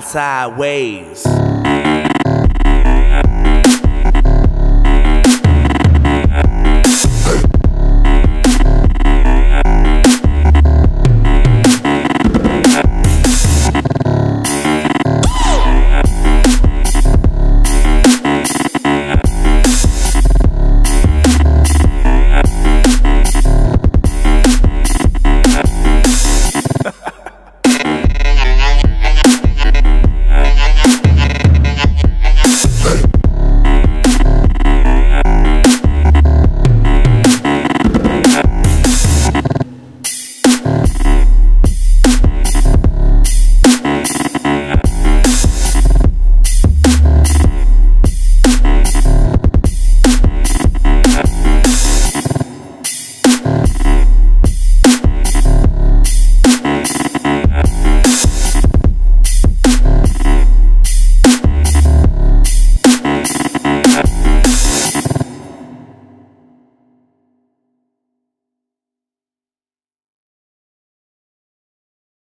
sideways.